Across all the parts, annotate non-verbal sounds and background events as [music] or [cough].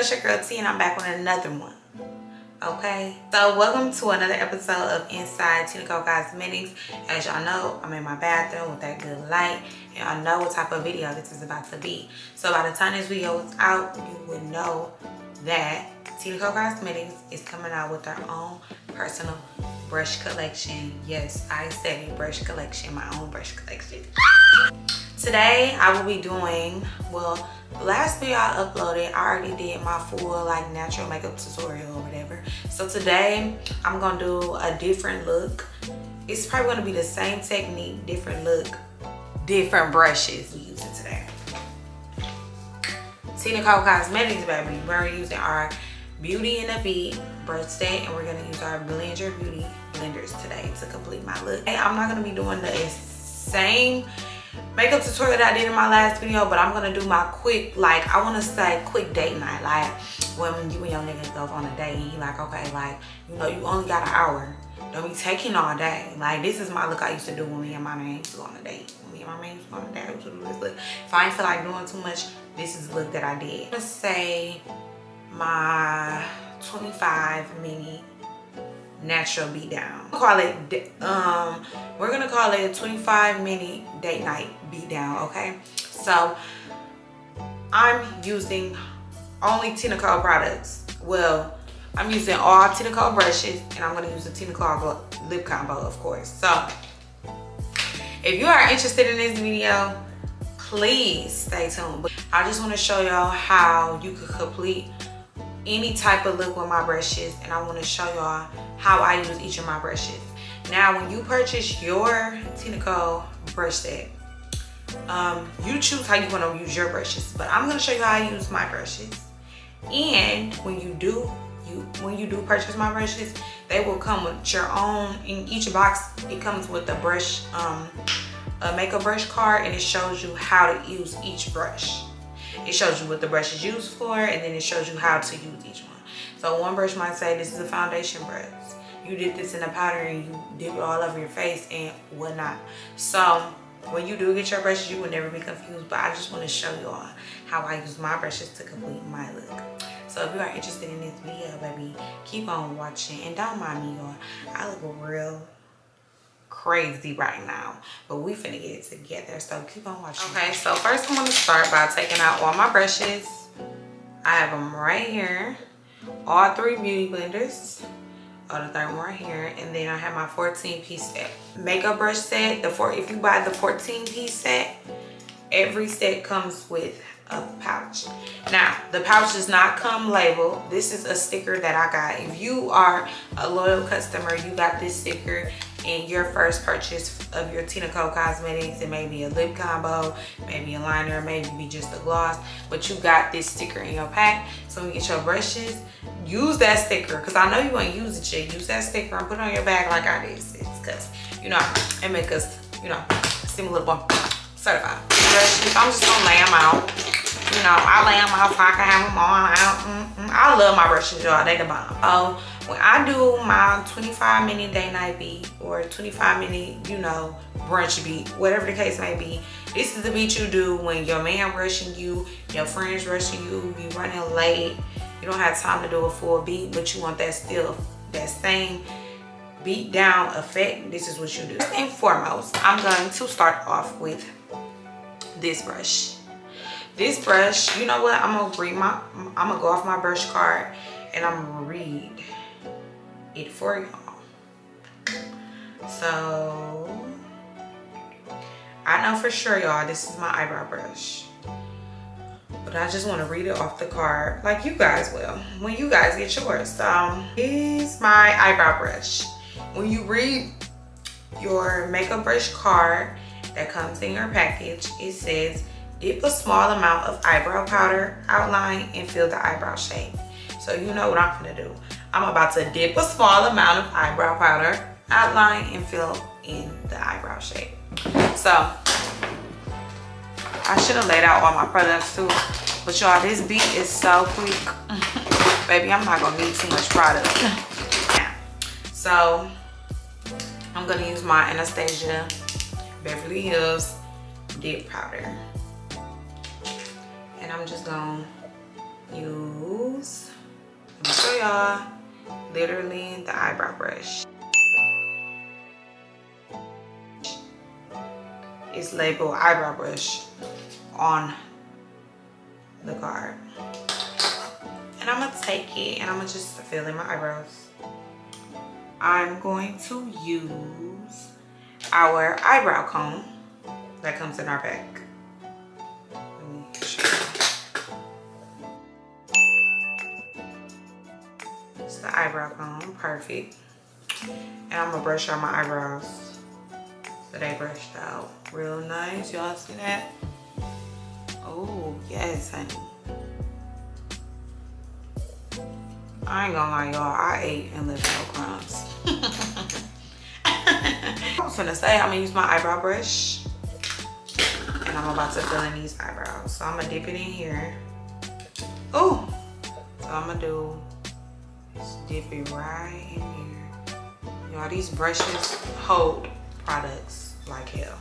video. It's your girl T and I'm back with another one. Okay, so welcome to another episode of Inside T. Nicole Cosmetics. As y'all know, I'm in my bathroom with that good light and I know what type of video this is about to be. So by the time this video is out, you would know that T. Nicole Cosmetics is coming out with their own personal brush collection. Yes, I said brush collection, my own brush collection. [laughs] Today, I will be doing, well, last video I uploaded, I already did my full like natural makeup tutorial or whatever. So today, I'm gonna do a different look. It's probably gonna be the same technique, different look, different brushes we using today. T. Nicole Cosmetics, baby. We're using our Beauty and the Beat brush set and we're gonna use our Blend Your Beauty blenders today to complete my look. Hey, I'm not gonna be doing the same makeup tutorial that I did in my last video, but I'm gonna do my quick, like, I wanna say quick date night. Like, when you and your nigga go on a date and you like, okay, like, you know, you only got an hour. Don't be taking all day. Like, this is my look I used to do when me and my man used to go on a date. When me and my man used to go on a date, I used to do this look. If I ain't feel like doing too much, this is the look that I did. Let's say my 25 minute natural beat down. Call it, um, we're gonna call it a 25 minute date night beat down, okay? So I'm using only T. Nicole products. Well, I'm using all T. Nicole brushes and I'm gonna use the T. Nicole lip combo, of course. So if you are interested in this video, please stay tuned. But I just wanna show y'all how you could complete any type of look with my brushes and I want to show y'all how I use each of my brushes. Now when you purchase your T. Nicole brush set, um, you choose how you want to use your brushes but I'm going to show you how I use my brushes and when you do you when you do purchase my brushes they will come with your own in each box it comes with a brush um, a makeup brush card and it shows you how to use each brush it shows you what the brush is used for and then it shows you how to use each one. So one brush might say this is a foundation brush. You did this in a powder and you dip it all over your face and whatnot. So when you do get your brushes, you will never be confused. But I just want to show you all how I use my brushes to complete my look. So if you are interested in this video, baby, keep on watching. And don't mind me, y'all. I look real crazy right now but we finna get it together. So keep on watching. Okay so first i'm to start by taking out all my brushes. I have them right here all three beauty blenders. Oh the third one right here and then i have my 14 piece set. Makeup brush set the four if you buy the 14 piece set every set comes with a pouch now the pouch does not come labeled this is a sticker that i got if you are a loyal customer you got this sticker in your first purchase of your T. Nicole Cosmetics. It may be a lip combo, maybe a liner, maybe just a gloss, but you got this sticker in your pack. So when you get your brushes, use that sticker because I know you want to use it yet. Use that sticker and put it on your bag like I did, because you know it make us, you know, seem a little more certified. Brushes, I'm just gonna lay them out. You know, I lay on out so I can have them on out. Mm -mm. I love my brushes, y'all. They the bomb. Oh, when I do my 25 minute day night beat or 25 minute, you know, brunch beat, whatever the case may be, this is the beat you do when your man rushing you, your friends rushing you, you running late, you don't have time to do a full beat, but you want that still, that same beat down effect, this is what you do. First and foremost, I'm going to start off with this brush. This brush, you know what, I'm gonna read my, I'm gonna go off my brush card and I'm gonna read it for y'all. So, I know for sure, y'all, this is my eyebrow brush. But I just want to read it off the card like you guys will when you guys get yours. So, here's my eyebrow brush. When you read your makeup brush card that comes in your package, it says, dip a small amount of eyebrow powder, outline, and fill the eyebrow shape. So you know what I'm gonna do. I'm about to dip a small amount of eyebrow powder, outline, and fill in the eyebrow shape. So, I should have laid out all my products too. But y'all, this beat is so quick. [laughs] Baby, I'm not gonna need too much product. so, I'm gonna use my Anastasia Beverly Hills dip powder. And I'm just gonna use, let me show y'all, literally the eyebrow brush. It's labeled eyebrow brush on the card. And I'm gonna take it and I'm gonna just fill in my eyebrows. I'm going to use our eyebrow comb that comes in our bag. It's comb, perfect. And I'm gonna brush out my eyebrows so they brushed out real nice. Y'all see that? Oh, yes, honey. I ain't gonna lie, y'all. I ate and left no crumbs. I was gonna say, I'm gonna use my eyebrow brush. And I'm about to fill in these eyebrows. So I'm gonna dip it in here. Oh, so I'm gonna do, just dip it right in here. Y'all, these brushes hold products like hell.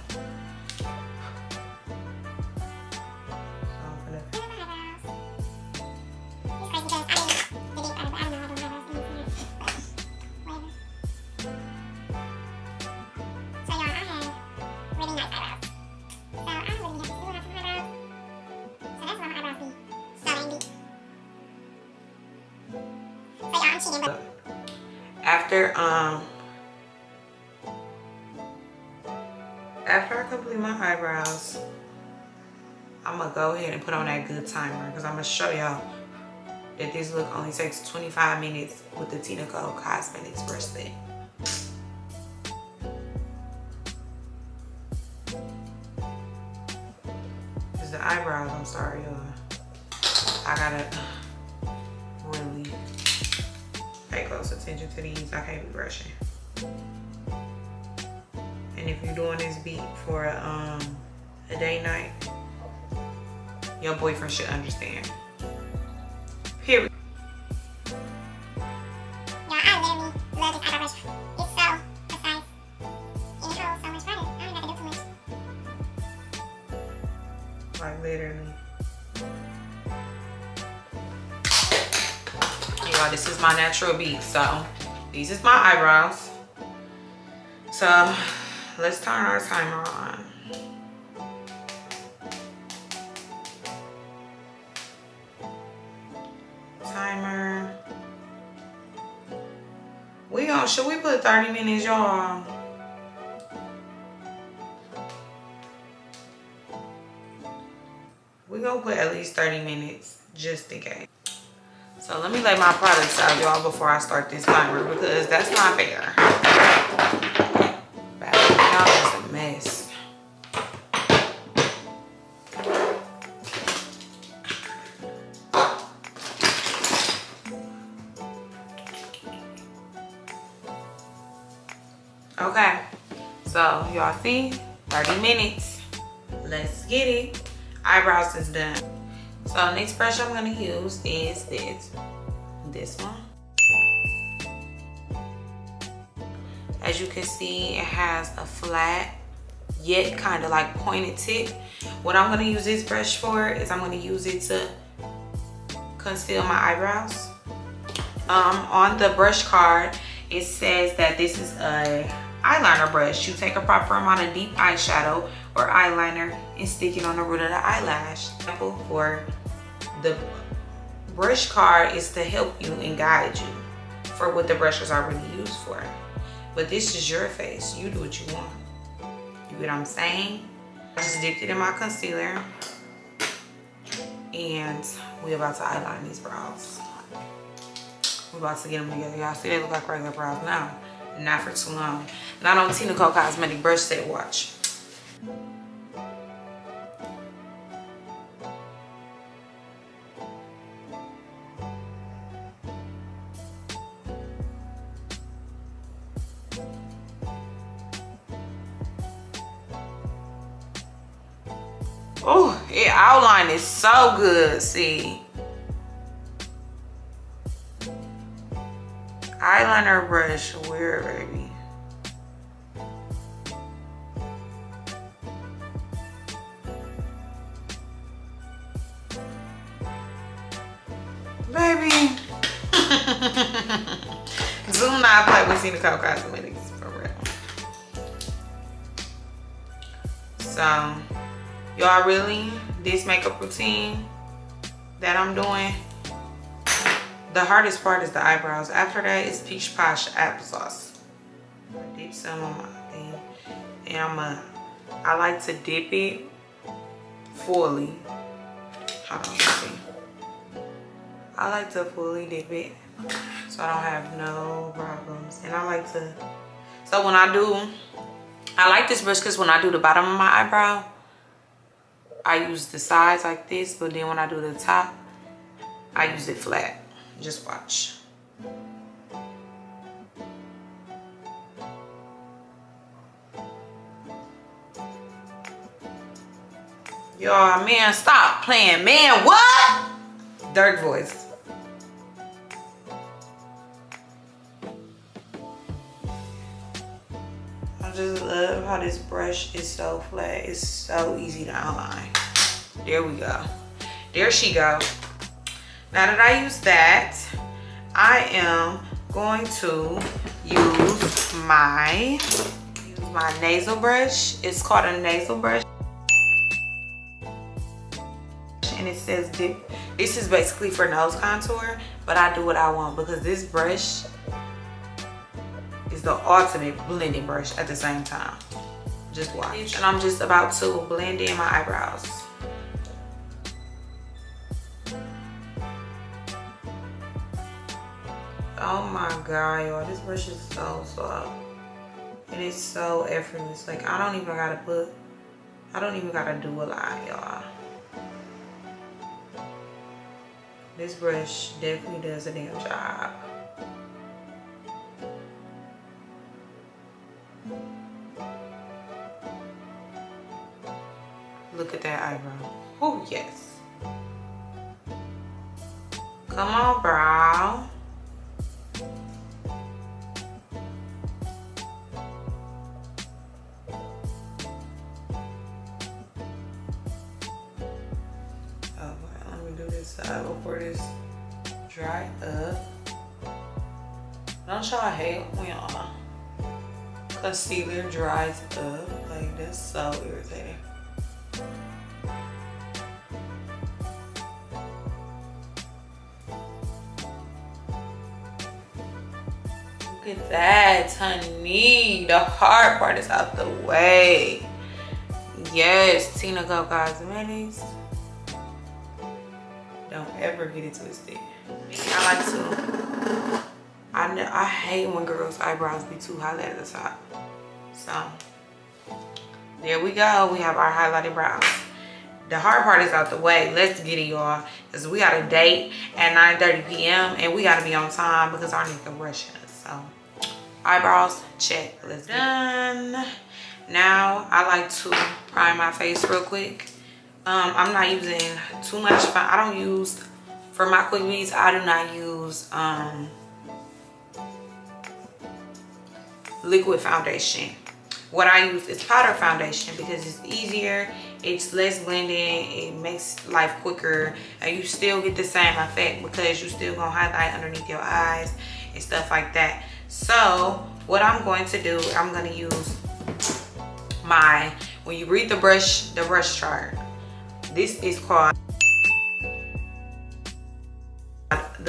Put on that good timer because I'm gonna show y'all that this look only takes 25 minutes with the T. Nicole Cosmetics brush set. Have to do too much. Like literally. Y'all, this is my natural beat. So these is my eyebrows. So let's turn our timer on. Should 30 minutes, y'all? We gonna put at least 30 minutes, just in case. So let me lay my products out, y'all, before I start this timer, because that's not fair. Okay, so y'all see, 30 minutes. Let's get it. Eyebrows is done. So next brush I'm gonna use is this, this one. As you can see, it has a flat, yet kind of like pointed tip. What I'm gonna use this brush for is I'm gonna use it to conceal my eyebrows. Um, on the brush card, it says that this is a eyeliner brush. You take a proper amount of deep eyeshadow or eyeliner and stick it on the root of the eyelash. For the brush card is to help you and guide you for what the brush is already used for. But this is your face. You do what you want. You get what I'm saying? I just dipped it in my concealer. And we're about to eyeliner these brows. We're about to get them together. Y'all see they look like regular brows now. Not for too long. Not on T. Nicole Cosmetic Set Watch. Oh, it outline is so good, see. eyeliner brush where baby. Baby. [laughs] Do not seen with T. Nicole Cosmetics, for real. So, y'all really, this makeup routine that I'm doing the hardest part is the eyebrows. After that is Peach Posh applesauce. Dip some on my thing. And I'm a, I like to dip it fully. Hold on, see. I like to fully dip it so I don't have no problems. And I like to, so when I do, I like this brush because when I do the bottom of my eyebrow, I use the sides like this, but then when I do the top, I use it flat. Just watch. Y'all, man, stop playing. Man, what? Dark voice. I just love how this brush is so flat. It's so easy to outline. There we go. There she go. Now that I use that, I am going to use my use my nasal brush. It's called a nasal brush. And it says dip. This is basically for nose contour, but I do what I want because this brush is the ultimate blending brush at the same time. Just watch. And I'm just about to blend in my eyebrows. Oh my god, y'all. This brush is so soft. And it's so effortless. Like, I don't even gotta put, I don't even gotta do a lot, y'all. This brush definitely does a damn job. Look at that eyebrow. Oh, yes. Come on, brow. Side this dry up. Don't y'all hate when uh, y'all concealer dries up? Like, that's so irritating. Look at that, honey. The hard part is out the way. Yes, T. Nicole Cosmetics. Ever get it twisted. I like to. I know, I hate when girls' eyebrows be too highlighted at the top. So there we go. We have our highlighted brows. The hard part is out the way. Let's get it, y'all. Because we got a date at 9.30 p.m. And we got to be on time because our nigga rushing us. So eyebrows, check. Let's get done. Now, I like to prime my face real quick. Um, I'm not using too much. I don't use, for my quick beads, I do not use um, liquid foundation. What I use is powder foundation because it's easier, it's less blending, it makes life quicker, and you still get the same effect because you still gonna highlight underneath your eyes and stuff like that. So what I'm going to do, I'm gonna use my, when you read the brush, the brush chart, this is called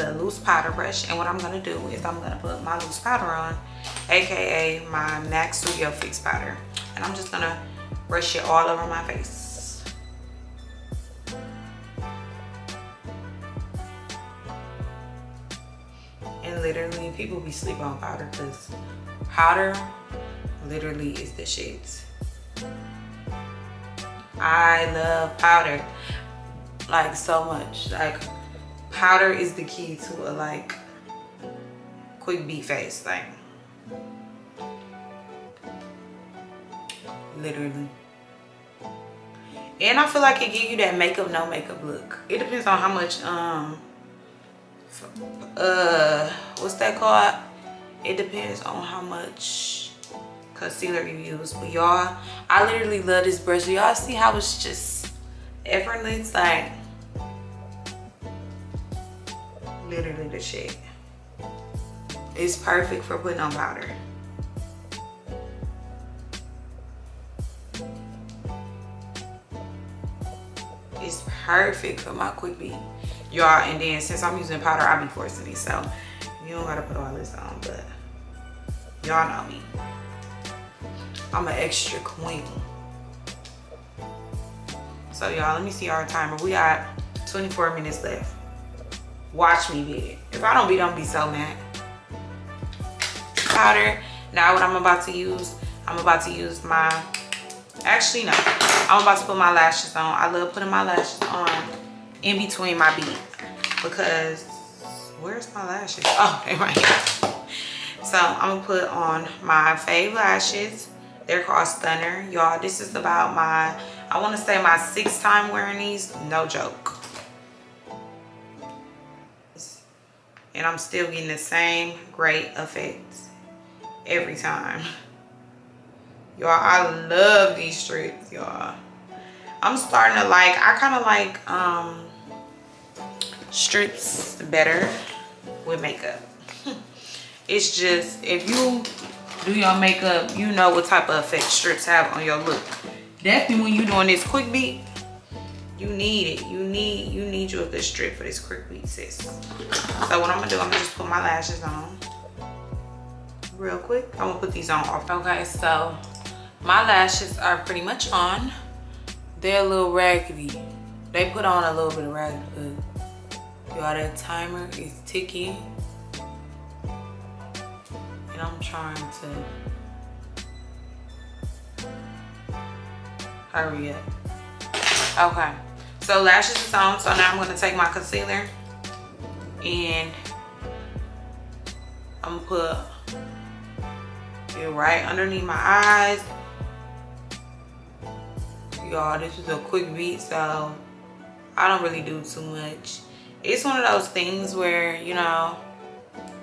the loose powder brush. And what I'm gonna do is I'm gonna put my loose powder on, AKA my MAC Studio Fix powder. And I'm just gonna brush it all over my face. And literally, people be sleeping on powder because powder literally is the shit. I love powder like so much. Like powder is the key to a like quick beat face thing. Literally. And I feel like it give you that makeup no makeup look. It depends on how much um uh what's that called? It depends on how much concealer you use. But y'all, I literally love this brush. Y'all see how it's just effortless? Like literally the shit. It's perfect for putting on powder. It's perfect for my quick beat. Y'all, and then since I'm using powder, I'll be forcing it. So you don't gotta put all this on, but y'all know me. I'm an extra queen. So y'all, let me see our timer. We got 24 minutes left. Watch me beat it. If I don't beat, I'm be so mad. Powder. Now what I'm about to use, I'm about to use my, actually no. I'm about to put my lashes on. I love putting my lashes on in between my beat because, where's my lashes? Oh, [laughs] they right here. So I'm gonna put on my fave lashes. They're called Stunner. Y'all, this is about my, I wanna say my sixth time wearing these, no joke. And I'm still getting the same great effects every time. Y'all, I love these strips, y'all. I'm starting to like, I kind of like um, strips better with makeup. [laughs] it's just, if you do your makeup, you know what type of effect strips have on your look. Definitely when you're doing this quick beat, you need it. You need you need you a good strip for this quick beat, sis. So what I'm gonna do, I'm gonna just put my lashes on real quick. I'm gonna put these on off. Okay, so my lashes are pretty much on. They're a little raggedy. They put on a little bit of raggedy. Y'all, that timer is ticking. And I'm trying to hurry up. Okay, so lashes is on. So now I'm gonna take my concealer and I'm gonna put it right underneath my eyes. Y'all, this is a quick beat, so I don't really do too much. It's one of those things where, you know,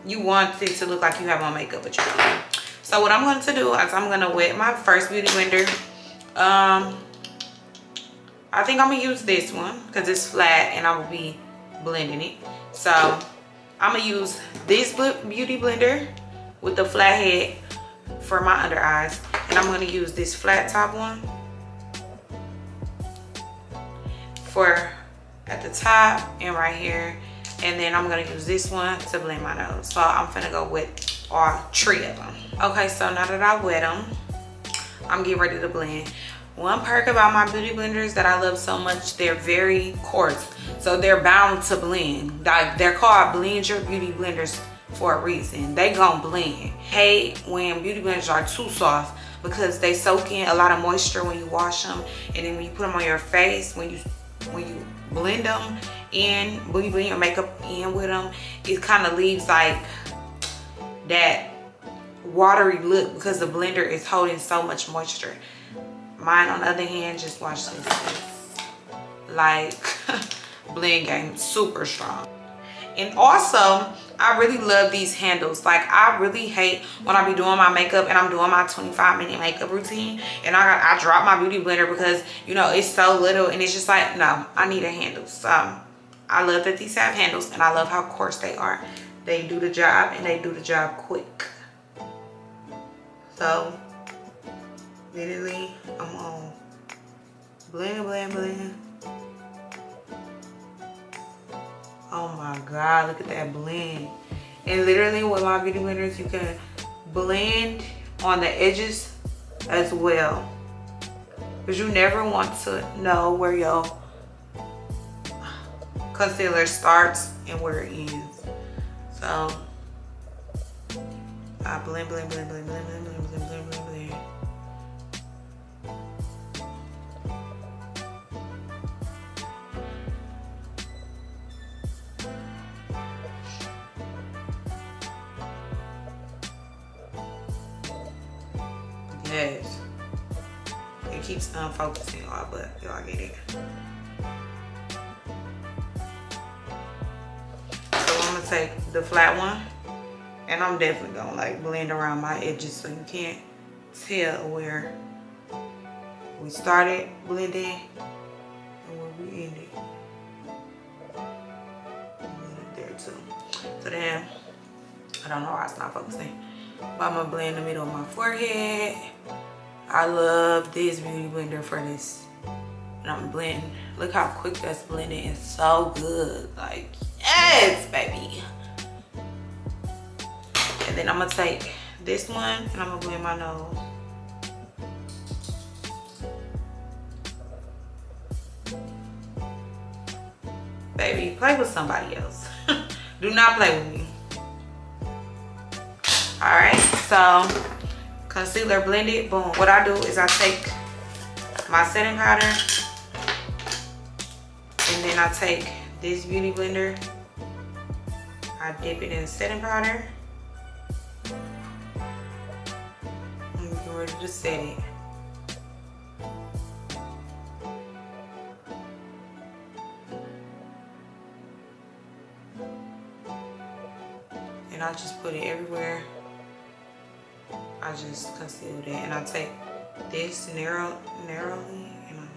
you want it to look like you have on makeup, but you don't. So what I'm going to do is I'm going to wet my first beauty blender. Um, I think I'm to use this one because it's flat and I will be blending it. So I'm to use this beauty blender with the flat head for my under eyes. And I'm to use this flat top one for at the top and right here. And then I'm gonna use this one to blend my nose. So I'm gonna go with all three of them. Okay, so now that I wet them, I'm getting ready to blend. One perk about my beauty blenders that I love so much, they're very coarse. So they're bound to blend. Like they're called blend your beauty blenders for a reason. They gon' blend. Hate when beauty blenders are too soft because they soak in a lot of moisture when you wash them. And then when you put them on your face, when you when you blend them in, when you blend your makeup in with them, it kind of leaves like that watery look because the blender is holding so much moisture. Mine on the other hand, just watch this. Like, [laughs] blend game, super strong. And also, I really love these handles. Like, I really hate when I be doing my makeup and I'm doing my 25 minute makeup routine and I, I drop my beauty blender because, you know, it's so little and it's just like, no, I need a handle. So, I love that these have handles and I love how coarse they are. They do the job and they do the job quick. So, literally, I'm on blend, blend, blend. Oh my God, look at that blend. And literally with my beauty blenders, you can blend on the edges as well. Because you never want to know where your concealer starts and where it ends. So, I blend, blend, blend, blend, blend, blend, blend, blend, blend, Keeps unfocusing y'all, but y'all get it. So I'm gonna take the flat one and I'm definitely gonna like blend around my edges so you can't tell where we started blending and where we ended. There too. So then I don't know why it's not focusing. But I'm gonna blend the middle of my forehead. I love this beauty blender for this. And I'm blending. Look how quick that's blending. It's so good. Like, yes, baby. And then I'm gonna take this one and I'm gonna blend my nose. Baby, play with somebody else. [laughs] Do not play with me. All right, so concealer blended, boom. What I do is I take my setting powder and then I take this beauty blender. I dip it in setting powder. I'm ready to set it. And I just put it everywhere. I just concealed it and I take this narrow, narrowly and I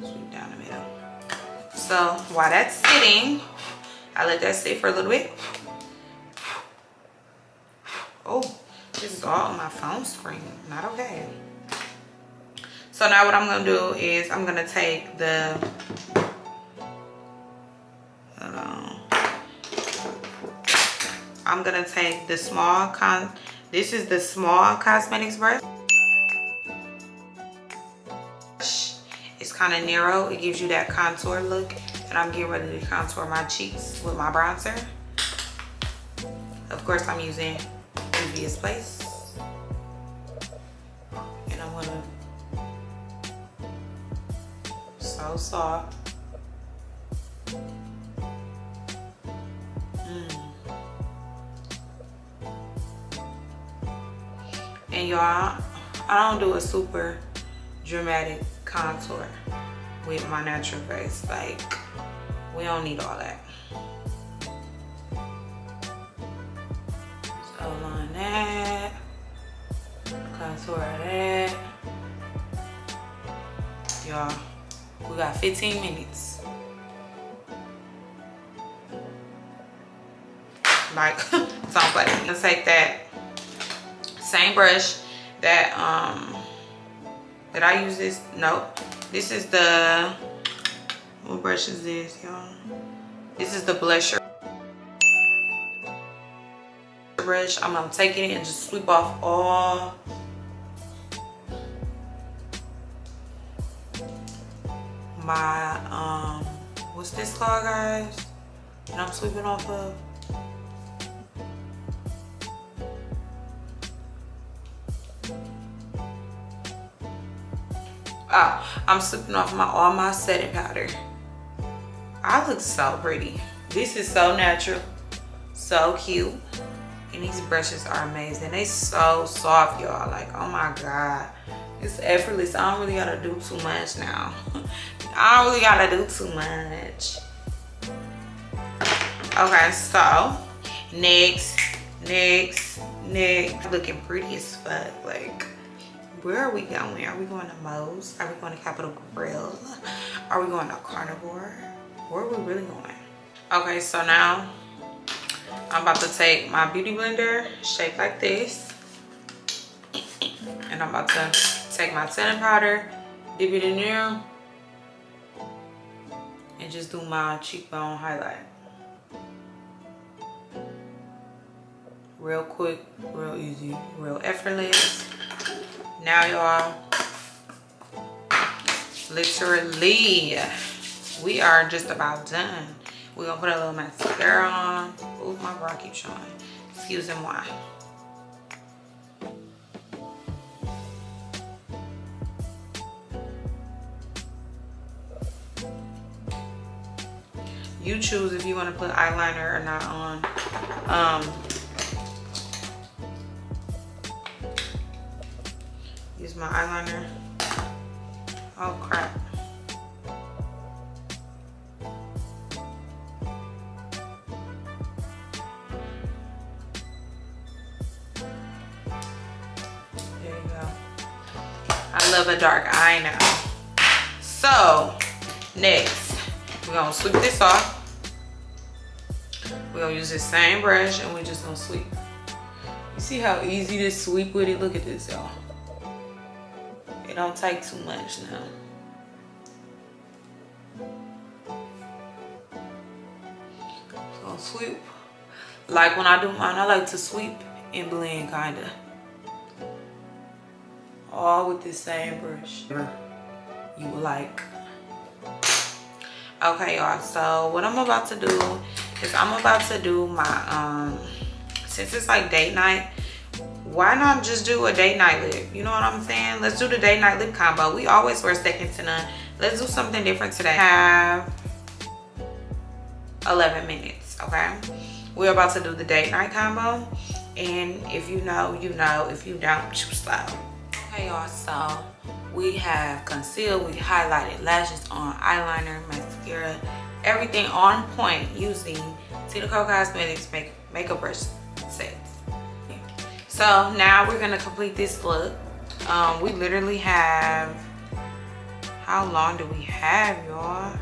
just sweep down the middle. So while that's sitting, I let that sit for a little bit. Oh, this is all on my phone screen, not okay. So now what I'm gonna do is I'm gonna take the, hold on. I'm gonna take the small con, this is the small cosmetics brush. It's kind of narrow, it gives you that contour look. And I'm getting ready to contour my cheeks with my bronzer. Of course, I'm using Juvia's Place. And I'm gonna, so soft. Y'all, I don't do a super dramatic contour with my natural face. Like, we don't need all that. So line that, contour that. Y'all, we got 15 minutes. Like, like I'm gonna take that same brush that um did I use this? Nope. This is the what brush is this, y'all? This is the blusher brush. I'm gonna take it and just sweep off all my um what's this called guys? And I'm sweeping off of Oh, I'm slipping off my all my setting powder. I look so pretty. This is so natural, so cute. And these brushes are amazing. They so soft, y'all. Like, oh my God. It's effortless. I don't really gotta do too much now. [laughs] I don't really gotta do too much. Okay, so next, next, next. Looking pretty as fuck. Like, where are we going? Are we going to Moe's? Are we going to Capital Grille? Are we going to Carnivore? Where are we really going? Okay, so now I'm about to take my beauty blender, shake like this. And I'm about to take my setting powder, dip it in there, and just do my cheekbone highlight. Real quick, real easy, real effortless. Now y'all, literally, we are just about done. We're gonna put a little mascara on. Ooh, my bra keeps showing. Excuse me why. You choose if you want to put eyeliner or not on. Um, use my eyeliner. Oh crap. There you go. I love a dark eye now. So, next, we're gonna sweep this off. We're gonna use the same brush and we're just gonna sweep. You see how easy to sweep with it? Look at this, y'all. It don't take too much now. So sweep. Like when I do mine, I like to sweep and blend kinda. All with the same brush. You like. Okay, y'all, so what I'm about to do is I'm about to do my, um, since it's like date night, why not just do a date night lip? You know what I'm saying? Let's do the date night lip combo. We always wear second to none. Let's do something different today. Have 11 minutes, okay? We're about to do the date night combo. And if you know, you know. If you don't, you slow. Okay, y'all, so we have concealed, we highlighted lashes on, eyeliner, mascara, everything on point using T. Nicole Cosmetics make, makeup brush. So now we're gonna complete this look. Um, we literally have, how long do we have, y'all?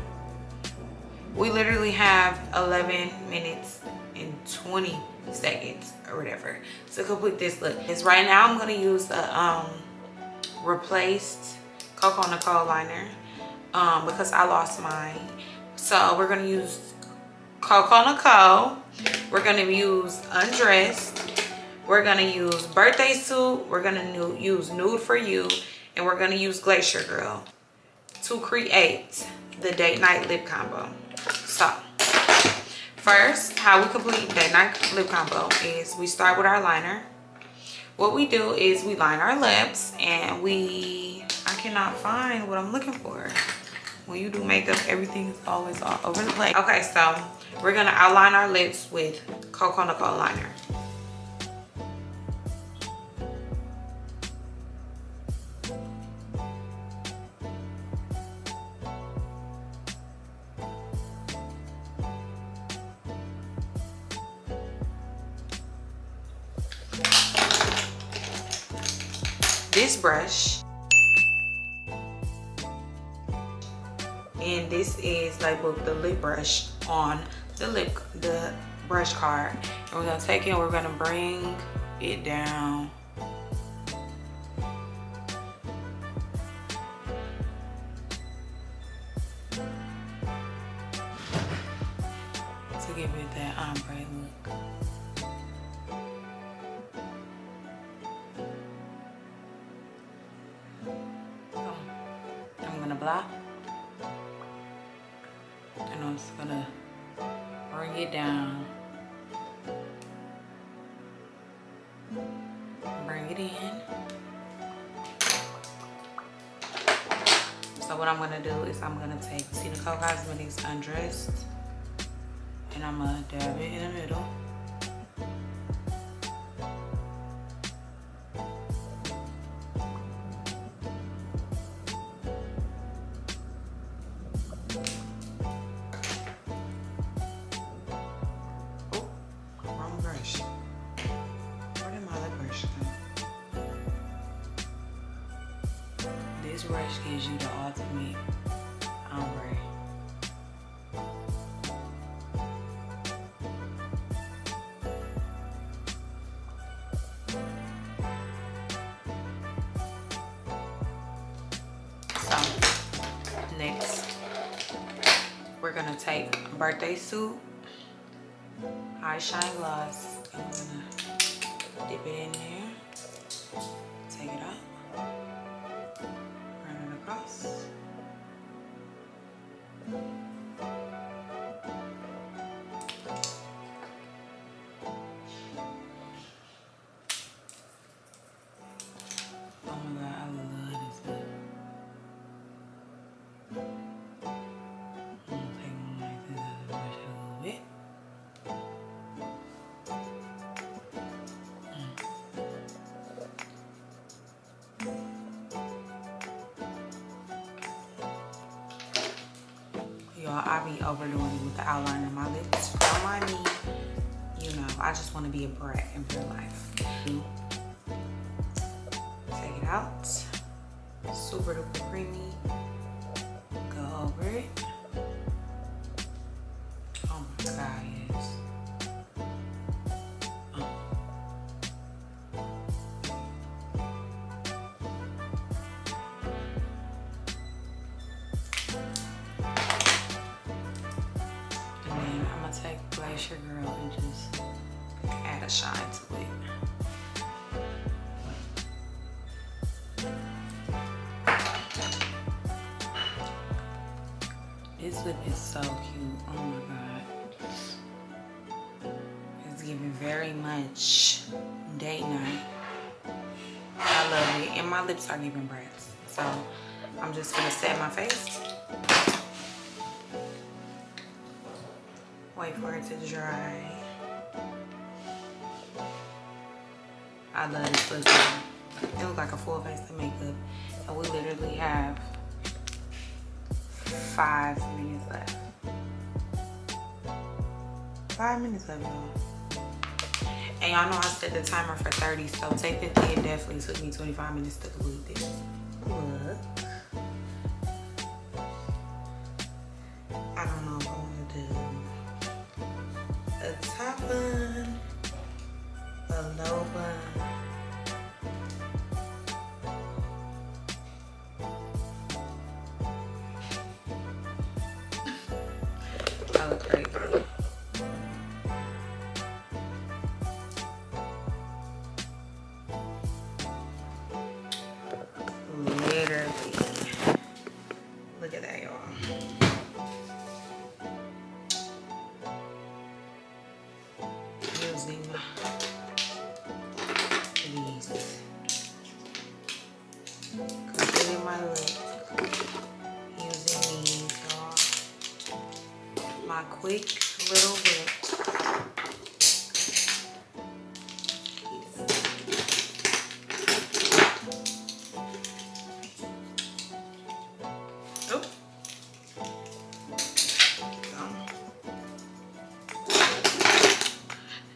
We literally have 11 minutes and 20 seconds or whatever to complete this look. Because right now I'm gonna use a um, replaced Coco Nicole liner um, because I lost mine. So we're gonna use Coco Nicole. We're gonna use Undressed. We're gonna use Birthday Suit. We're gonna use Nude For You. And we're gonna use Glacier Girl to create the date night lip combo. So first, how we complete date night lip combo is we start with our liner. What we do is we line our lips and we, I cannot find what I'm looking for. When you do makeup, everything is always all over the place. Okay, so we're gonna outline our lips with Coco Nicole liner. Brush and this is labeled the lip brush on the lip the brush card. And we're gonna take it and we're gonna bring it down Block and I'm just gonna bring it down. Bring it in. So what I'm gonna do is I'm gonna take T. Nicole Cosmetics Undressed. And I'm gonna dab it in the middle we're gonna take birthday suit High Shine Gloss. Gonna dip it in there. Take it out. And just add a shine to it. This lip is so cute. Oh my god. It's giving very much date night. I love it. And my lips are giving breaths. So I'm just gonna set my face. Wait for it to dry. I love this look. It looks like a full face of makeup. And we literally have five minutes left. Five minutes left, y'all. And y'all know I set the timer for 30, so technically it definitely took me 25 minutes to complete this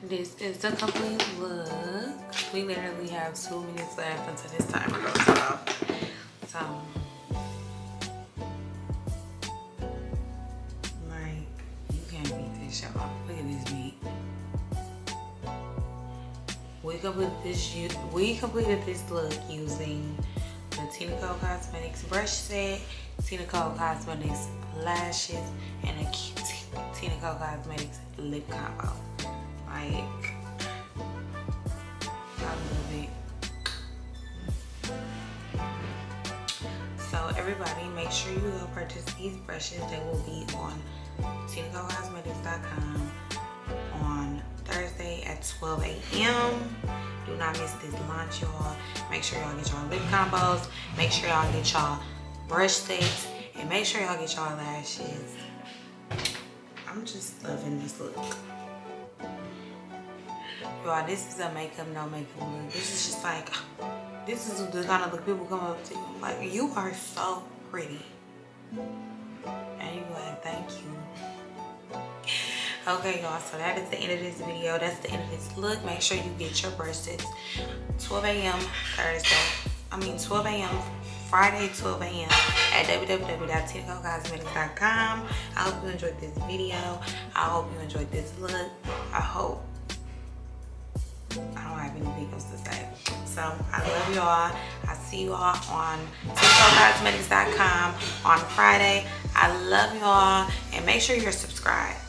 This is the complete look. We literally have two minutes left until this timer goes off. So, like, you can't beat this, y'all. Look at this beat. We completed this. We completed this look using the T. Nicole Cosmetics brush set, T. Nicole Cosmetics lashes, and a T. Nicole Cosmetics lip combo. Like, I love it. So everybody, make sure you go purchase these brushes. They will be on TNicoleCosmetics.com on Thursday at 12 a.m. Do not miss this launch, y'all. Make sure y'all get y'all lip combos. Make sure y'all get y'all brush sets. And make sure y'all get y'all lashes. I'm just loving this look. Y'all, this is a makeup, no makeup look. This is just like, this is the kind of look people come up to you. Like, you are so pretty. Like, thank you. Okay, y'all, so that is the end of this video. That's the end of this look. Make sure you get your brush sets. 12 a.m. Thursday. I mean, 12 a.m. Friday, 12 a.m. at www.tnicolecosmetics.com. I hope you enjoyed this video. I hope you enjoyed this look. I hope I don't have anything else to say. So I love y'all. I see you all on TNicoleCosmetics.com on Friday. I love y'all and make sure you're subscribed.